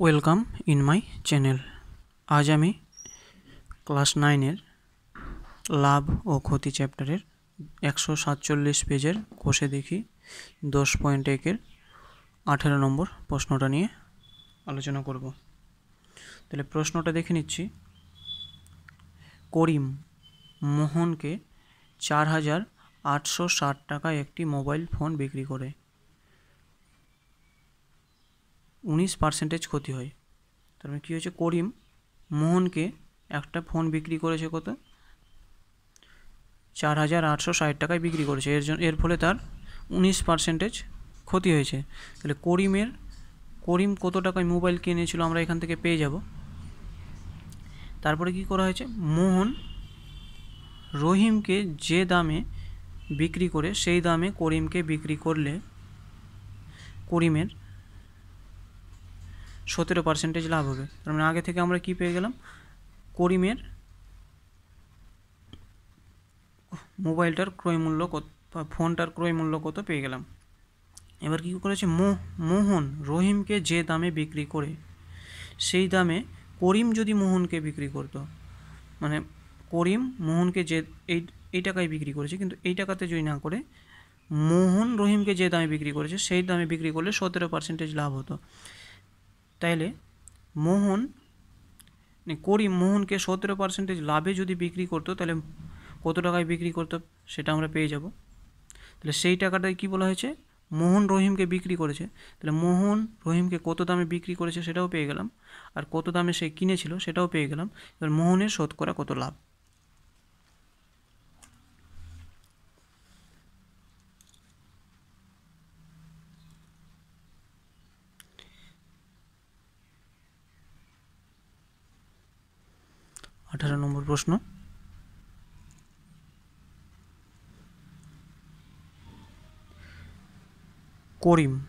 Welcome in my channel আজ আমি class নাইনের লাভ ও ক্ষতি চ্যাপ্টারের একশো সাতচল্লিশ পেজের কোষে দেখি দশ পয়েন্ট একের আঠেরো নম্বর প্রশ্নটা নিয়ে আলোচনা করব। তাহলে প্রশ্নটা দেখে নিচ্ছি। করিম মোহনকে চার হাজার আটশো ষাট টাকায় একটি মোবাইল ফোন বিক্রি করে। উনিশ পার্সেন্টেজ ক্ষতি হয়। তার মানে কী হয়েছে? করিম মোহনকে একটা ফোন বিক্রি করেছে কত? চার হাজার আটশো ষাট টাকায় বিক্রি করেছে। এর জন্য এর ফলে তার উনিশ পার্সেন্টেজ ক্ষতি হয়েছে। তাহলে করিমের করিম কত টাকায় মোবাইল কিনেছিল আমরা এখান থেকে পেয়ে যাব। তারপরে কি করা হয়েছে? মোহন রহিমকে যে দামে বিক্রি করে, সেই দামে করিমকে বিক্রি করলে করিমের সতেরো পার্সেন্টেজ লাভ হবে। তার মানে আগে থেকে আমরা কি পেয়ে গেলাম? করিমের মোবাইলটার ক্রয় মূল্য কত ফোনটার ক্রয় মূল্য কত পেয়ে গেলাম। এবার কী করেছে? মোহন রহিমকে যে দামে বিক্রি করে, সেই দামে করিম যদি মোহনকে বিক্রি করতো মানে করিম মোহনকে যে এই এই টাকায় বিক্রি করেছে, কিন্তু এই টাকাতে যদি না করে, মোহন রহিমকে যে দামে বিক্রি করেছে, সেই দামে বিক্রি করলে সতেরো পার্সেন্টেজ লাভ হতো। তাইলে মোহন মানে করিম মোহনকে সতেরো পার্সেন্টেজ লাভে যদি বিক্রি করতো তাহলে কত টাকায় বিক্রি করতো সেটা আমরা পেয়ে যাব। তাহলে সেই টাকাটাই কি বলা হয়েছে? মোহন রহিমকে বিক্রি করেছে। তাহলে মোহন রহিমকে কত দামে বিক্রি করেছে সেটাও পেয়ে গেলাম। আর কত দামে সে কিনেছিল সেটাও পেয়ে গেলাম। এবার মোহনের শতকরা কত লাভ? আঠারো নম্বর প্রশ্ন। করিম,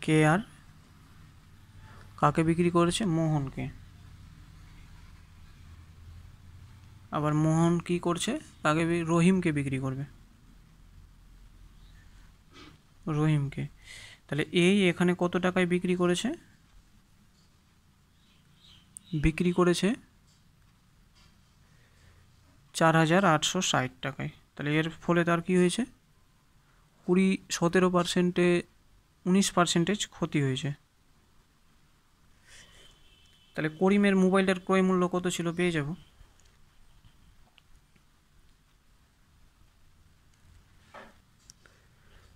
কে আর? কাকে বিক্রি করেছে? মোহনকে। আবার মোহন কি করছে? কাকে রহিমকে বিক্রি করবে। রহিমকে। তাহলে এই এখানে কত টাকায় বিক্রি করেছে? বিক্রি করেছে চার হাজার আটশো ষাট টাকায়। তাহলে এর ফলে তার কী হয়েছে? কুড়ি, সতেরো পার্সেন্টে, উনিশ পার্সেন্টেজ ক্ষতি হয়েছে। তাহলে করিমের মোবাইলটার ক্রয় মূল্য কত ছিল পেয়ে যাব?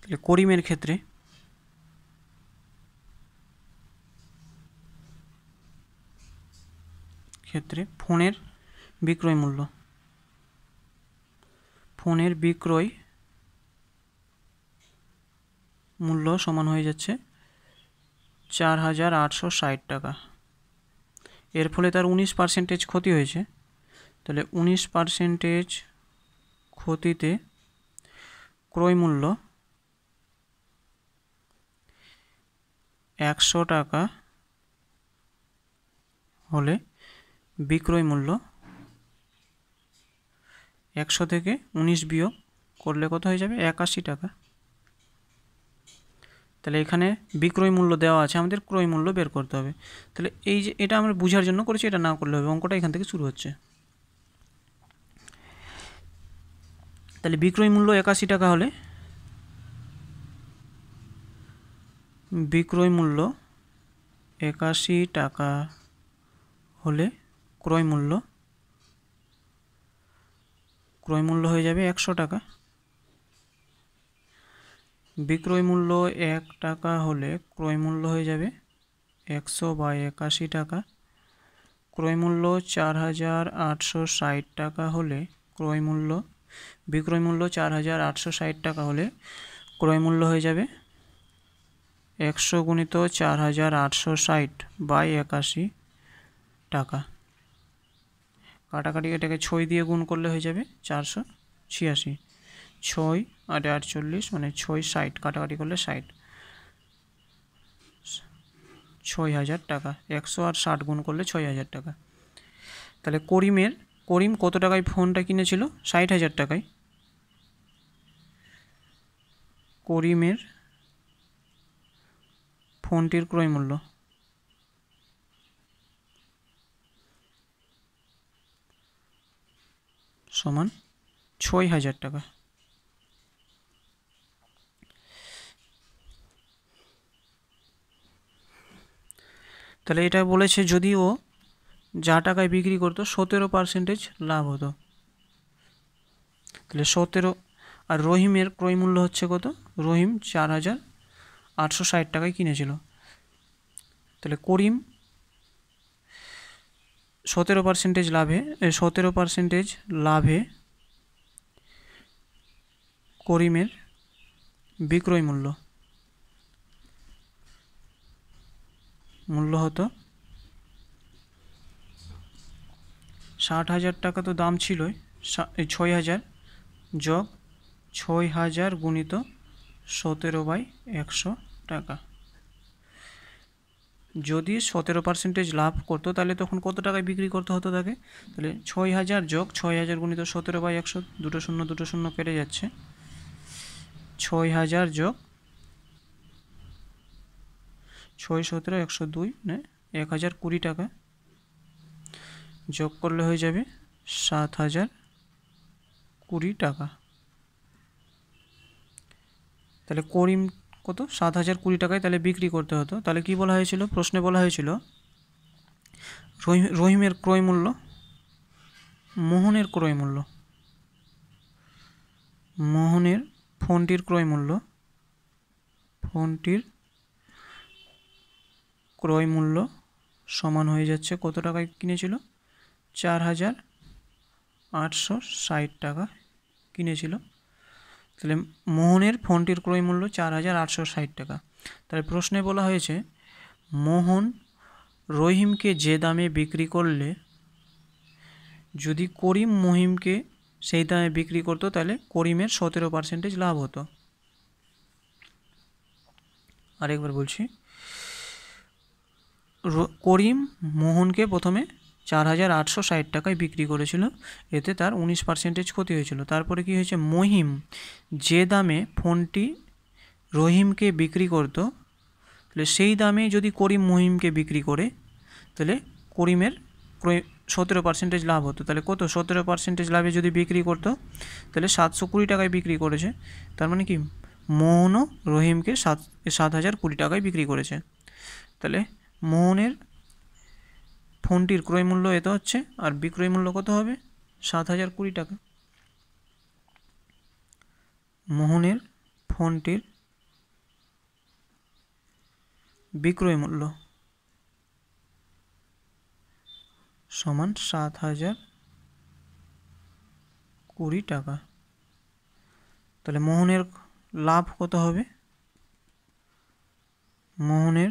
তাহলে করিমের ক্ষেত্রে ক্ষেত্রে ফোনের বিক্রয় মূল্য। ফোনের বিক্রয় মূল্য সমান হয়ে যাচ্ছে চার হাজার আটশো ষাট টাকা। এর ফলে তার উনিশ পার্সেন্টেজ ক্ষতি হয়েছে। তাহলে উনিশ পার্সেন্টেজ ক্ষতিতে ক্রয় মূল্য একশো টাকা হলে বিক্রয় মূল্য একশো থেকে উনিশ বিয়োগ করলে কত হয়ে যাবে? একাশি টাকা। তাহলে এখানে বিক্রয় মূল্য দেওয়া আছে, আমাদের ক্রয় মূল্য বের করতে হবে। তাহলে এই যে এটা আমরা বোঝার জন্য করেছি, এটা না করলে হবে, অঙ্কটা এখান থেকে শুরু হচ্ছে। তাহলে বিক্রয় মূল্য একাশি টাকা হলে বিক্রয় মূল্য একাশি টাকা হলে ক্রয় মূল্য ক্রয় মূল্য হয়ে যাবে একশো টাকা। বিক্রয় মূল্য এক টাকা হলে ক্রয় মূল্য হয়ে যাবে একশো বা একাশি টাকা। ক্রয় মূল্য চার হাজার আটশো ষাট টাকা হলে ক্রয় মূল্য, বিক্রয় মূল্য চার হাজার আটশো ষাট টাকা হলে ক্রয় মূল্য হয়ে যাবে একশো গুণিত চার হাজার আটশো ষাট বাই একাশি টাকা। কাটাকাটি এটাকে ছয় দিয়ে গুণ করলে হয়ে যাবে চারশো ছিয়াশি। ছয় আটে আটচল্লিশ মানে ছয় ষাট, কাটাকাটি করলে ষাট। ছয় হাজার টাকা, একশো আর ষাট গুণ করলে ছয় হাজার টাকা। তাহলে করিমের, করিম কত টাকায় ফোনটা কিনেছিল? ষাট হাজার টাকায়। করিমের ফোনটির ক্রয় মূল্য সমান ছয় হাজার টাকা। তাহলে এটা বলেছে যদি ও যা টাকায় বিক্রি করতো, সতেরো পার্সেন্টেজ লাভ হতো। তাহলে সতেরো আর রহিমের ক্রয় মূল্য হচ্ছে কত? রহিম চার হাজার আটশো ষাট টাকায় কিনেছিল। তাহলে করিম সতেরো পার্সেন্টেজ লাভে সতেরো পার্সেন্টেজ লাভে করিমের বিক্রয় মূল্য। মূল্য হতো ষাট হাজার টাকা তো দাম ছিলই ছয় হাজার যোগ ছয় হাজার গুণিত সতেরো বাই একশো টাকা। যদি সতেরো পার্সেন্টেজ লাভ করতো, তাহলে তখন কত টাকায় বিক্রি করতে হতো তাকে? তাহলে ছয় হাজার যোগ ছয় হাজার গুণিত সতেরো বাই একশো, দুটো শূন্য দুটো শূন্য কেটে যাচ্ছে। ছয় হাজার যোগ ছয় সতেরো, একশো দুই, না, এক হাজার কুড়ি টাকা যোগ করলে হয়ে যাবে সাত হাজার কুড়ি টাকা। তাহলে করিম কত? সাত হাজার কুড়ি টাকায় তাহলে বিক্রি করতে হতো। তাহলে কি বলা হয়েছিল? প্রশ্নে বলা হয়েছিল রহিমের ক্রয় মূল্য, মোহনের ক্রয় মূল্য, মোহনের ফোনটির ক্রয় মূল্য, ফোনটির ক্রয় মূল্য সমান হয়ে যাচ্ছে কত টাকায় কিনেছিল? চার হাজার আটশো ষাট টাকা কিনেছিল। তাহলে মোহনের ফোনটির ক্রয় মূল্য চার হাজার আটশো ষাট টাকা। তাহলে প্রশ্নে বলা হয়েছে, মোহন রহিমকে যে দামে বিক্রি করলে, যদি করিম মহিমকে সেই দামে বিক্রি করতো, তাহলে করিমের সতেরো পার্সেন্টেজ লাভ হতো। আরেকবার বলছি করিম মোহনকে প্রথমে চার হাজার আটশো ষাট টাকায় বিক্রি করেছিল। এতে তার উনিশ পার্সেন্টেজ ক্ষতি হয়েছিল। তারপরে কি হয়েছে? মহিম যে দামে ফোনটি রহিমকে বিক্রি করত, তাহলে সেই দামে যদি করিম মহিমকে বিক্রি করে, তাহলে করিমের ক্রয় সতেরো পার্সেন্টেজ লাভ হতো। তাহলে কত? সতেরো পার্সেন্টেজ লাভে যদি বিক্রি করতো, তাহলে সাতশো কুড়ি টাকায় বিক্রি করেছে। তার মানে কি? মোহনও রহিমকে সাত সাত হাজার কুড়ি টাকায় বিক্রি করেছে। তাহলে মোহনের ফোনটির ক্রয় মূল্য এত হচ্ছে? আর বিক্রয় মূল্য কত হবে? সাত হাজার কুড়ি টাকা। মোহনের ফোনটির বিক্রয় মূল্য সমান সাত হাজার কুড়ি টাকা। তাহলে মোহনের লাভ কত হবে? মোহনের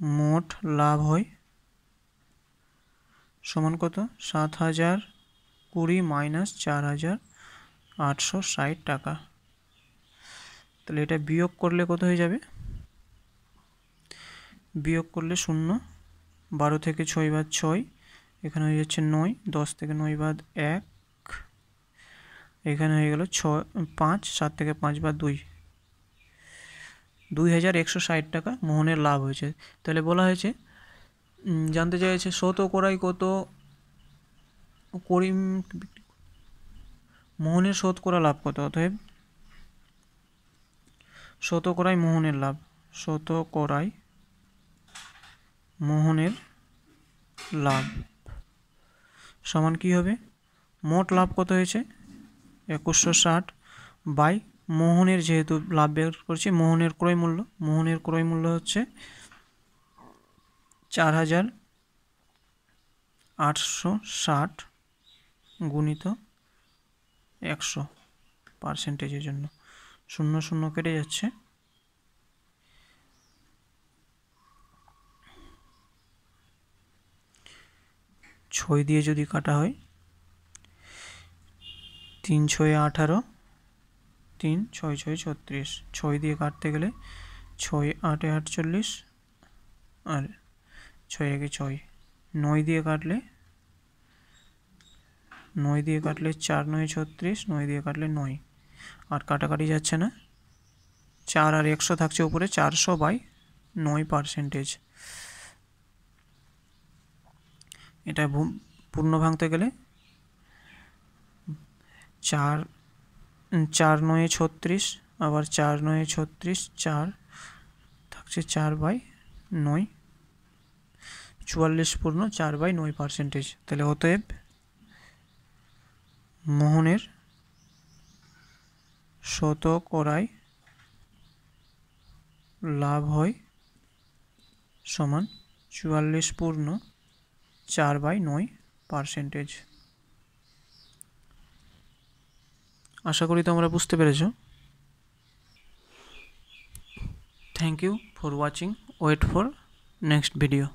মোট লাভ হয় সমান কত? সাত হাজার কুড়ি মাইনাস চার হাজার আটশো ষাট টাকা। তাহলে এটা বিয়োগ করলে কত হয়ে যাবে? বিয়োগ করলে শূন্য। বারো থেকে ছয় বাদ ছয়, এখানে হয়ে যাচ্ছে নয়। দশ থেকে নয় বাদ এক, এখানে হয়ে গেল ছয়, পাঁচ, সাত থেকে পাঁচ বাদ দুই। দুই হাজার একশো ষাট টাকা মোহনের লাভ হয়েছে। তাহলে বলা হয়েছে জানতে চাইছে, শত করাই কত? করিম মোহনের শোধ করা লাভ কত? অতএব শত করাই মোহনের লাভ, শত করাই মোহনের লাভ। সমান কি হবে? মোট লাভ কত হয়েছে? একুশশো ষাট বাই মোহনের যেহেতু লাভ বের করছি, মোহনের ক্রয় মূল্য, মোহনের ক্রয় মূল্য হচ্ছে চার হাজার আটশো ষাট গুণিত একশো পার্সেন্টেজের জন্য। শূন্য শূন্য কেটে যাচ্ছে। ছয় দিয়ে যদি কাটা হয়, তিন ছয় আঠারো, তিন ছয় ছয় ছত্রিশ। ছয় দিয়ে কাটতে গেলে ছয় আটে আটচল্লিশ আর ছয় একে ছয়। নয় দিয়ে কাটলে? নয় দিয়ে কাটলে চার, নয় ছত্রিশ, নয় দিয়ে কাটলে নয়। আর কাটাকাটি যাচ্ছে না? চার আর একশো থাকছে উপরে, চারশো বাই নয় পার্সেন্টেজ। এটা পূর্ণ ভাঙতে গেলে? চার চার, নয়ে, ছত্রিশ, আবার চার, নয়ে, ছত্রিশ, চার, থাকছে চার বাই নয়। চুয়াল্লিশ পূর্ণ চার বাই নয় পার্সেন্টেজ তাহলে অতএব মোহনের শতকরায় লাভ হয় সমান চুয়াল্লিশ পূর্ণ চার বাই নয় পার্সেন্টেজ আশা করি তোমরা বুঝতে পেরেছ। Thank you for watching wait for next video